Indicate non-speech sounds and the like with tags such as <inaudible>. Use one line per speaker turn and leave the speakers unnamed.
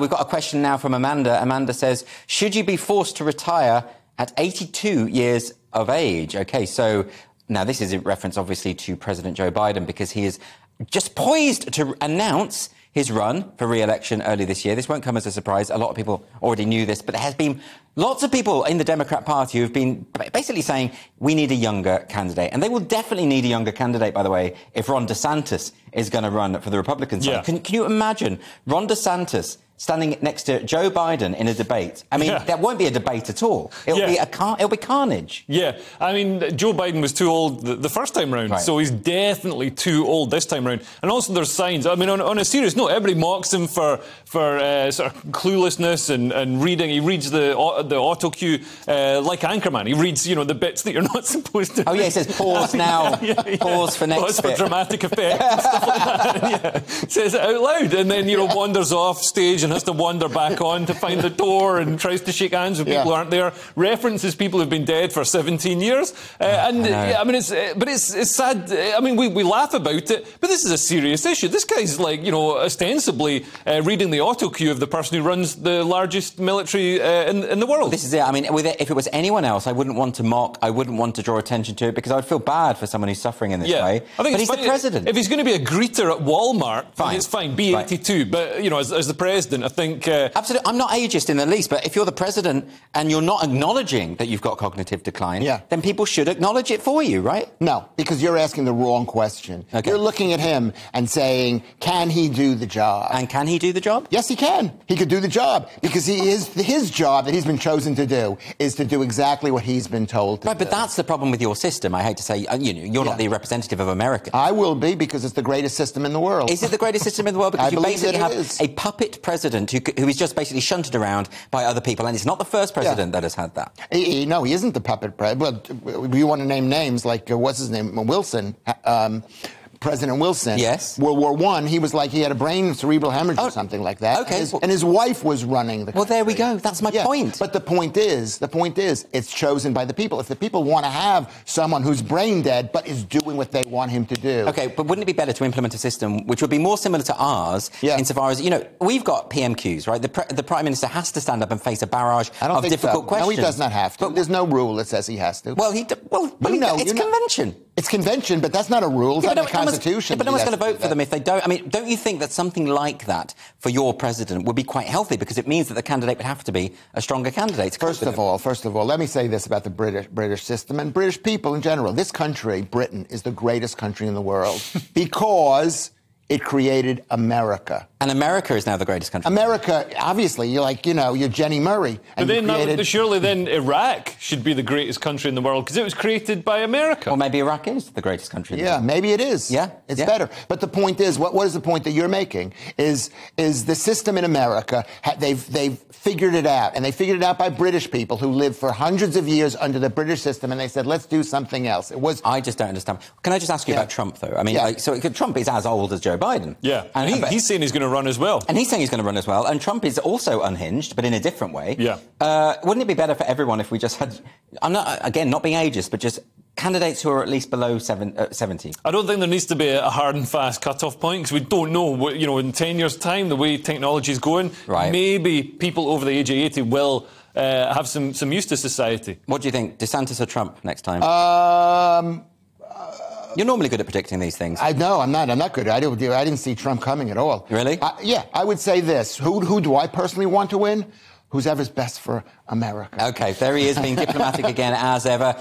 We've got a question now from Amanda. Amanda says, Should you be forced to retire at 82 years of age? Okay, so now this is in reference, obviously, to President Joe Biden because he is just poised to announce his run for re-election early this year. This won't come as a surprise. A lot of people already knew this, but there has been lots of people in the Democrat Party who've been basically saying we need a younger candidate, and they will definitely need a younger candidate. By the way, if Ron DeSantis is going to run for the Republican side,
Yeah.
can, can you imagine Ron DeSantis? Standing next to Joe Biden in a debate. I mean,
Yeah.
that won't be a debate at all. It'll
Yeah.
be a car- it'll be carnage.
Yeah, I mean, Joe Biden was too old the, the first time round,
Right.
so he's definitely too old this time round. And also, there's signs. I mean, on, on a serious note, everybody mocks him for for uh, sort of cluelessness and, and reading. He reads the au- the auto cue uh, like Anchorman. He reads, you know, the bits that you're <laughs> not supposed to.
Oh yeah, he says pause <laughs> now,
Yeah,
pause for next
Pause for dramatic <laughs> effect stuff like that. Yeah. Says it out loud and then, you know, wanders off stage and has to wander back on to find the door and tries to shake hands with people
Yeah.
who aren't there. References people who've been dead for 17 years. Uh, and,
know.
yeah, I mean, it's, uh, but it's, it's sad. Uh, I mean, we, we laugh about it, but this is a serious issue. This guy's like, you know, ostensibly uh, reading the auto cue of the person who runs the largest military uh, in, in the world.
This is it. I mean, with it, if it was anyone else, I wouldn't want to mock. I wouldn't want to draw attention to it because I would feel bad for someone who's suffering in this
Yeah,
way.
I think
but he's the president.
If he's going to be a greeter at Walmart,
Fine.
it's fine. Be
Right.
82. But you know, as, as the president, I think. Uh,
Absolutely. I'm not ageist in the least, but if you're the president and you're not acknowledging that you've got cognitive decline,
Yeah.
then people should acknowledge it for you, right?
No, because you're asking the wrong question.
Okay.
You're looking at him and saying, can he do the job?
And can he do the job?
Yes, he can. He could do the job because he is his job that he's been chosen to do is to do exactly what he's been told to
Right, but that's the problem with your system. I hate to say, uh, you know, you're
Yeah.
not the representative of America.
I will be because it's the greatest system in the world.
Is it the greatest system in the world? <laughs> Because
I
you basically
that
have
it is.
a puppet president who, who is just basically shunted around by other people, and it's not the first president that has had that.
He, he- no, he isn't the puppet president. Well, you want to name names like uh, what's his name, Wilson, um, President Wilson.
Yes.
World War One. He was like he had a brain cerebral hemorrhage
Oh,
or something like that.
okay.
And his, and his wife was running the.
Well, there we go. That's my
Yeah,
point.
But the point is, the point is, it's chosen by the people. If the people want to have someone who's brain dead but is doing what they want him to do.
Okay, but wouldn't it be better to implement a system which would be more similar to ours,
Yeah.
insofar as you know we've got PMQs, right? The, pre- the prime minister has to stand up and face a barrage
I don't
of difficult
so.
questions.
No, he does not have to.
But-
There's no rule that says he has to.
well, he d- well, well
You
he-
know,
it's
know-
convention.
It's convention, but that's not a rule. It's
Yeah,
not the
no
Constitution.
but no one's going to vote for them if they don't. I mean, don't you think that something like that for your president would be quite healthy because it means that the candidate would have to be a stronger candidate?
First of all, first of all, let me say this about the British British system and British people in general. This country, Britain, is the greatest country in the world <laughs> because it created America.
and America is now the greatest country.
America, obviously, you're like, you know, you're Jenny Murray.
but
And you
then, that- surely then Iraq should be the greatest country in the world because it was created by America.
or maybe Iraq is the greatest country. in the
Yeah,
world.
maybe it is.
Yeah,
it's
yeah.
better. But the point is, what, what is the point that you're making? Is is the system in America? They've they've figured it out, and they figured it out by British people who lived for hundreds of years under the British system, and they said, let's do something else. It was
I just don't understand. Can I just ask you
Yeah.
about Trump, though? I mean,
Yeah.
like, so Trump is as old as Joe Biden.
yeah, and he, he's saying he's going to run as well.
And he's saying he's going to run as well. And Trump is also unhinged, but in a different way.
Yeah.
Uh, wouldn't it be better for everyone if we just had, I'm not, again, not being ageist, but just candidates who are at least below seven, uh, 70?
I don't think there needs to be a hard and fast cut-off point because we don't know. What, you know, in ten years' time, the way technology is going,
Right.
maybe people over the age of eighty will uh, have some some use to society.
What do you think, DeSantis or Trump next time?
um,
You're normally good at predicting these things.
I know I'm not. I'm not good. I don't. I didn't see Trump coming at all.
Really?
I, yeah, I would say this. Who who do I personally want to win? Who's ever's best for America.
Okay, there he is being diplomatic again, as ever.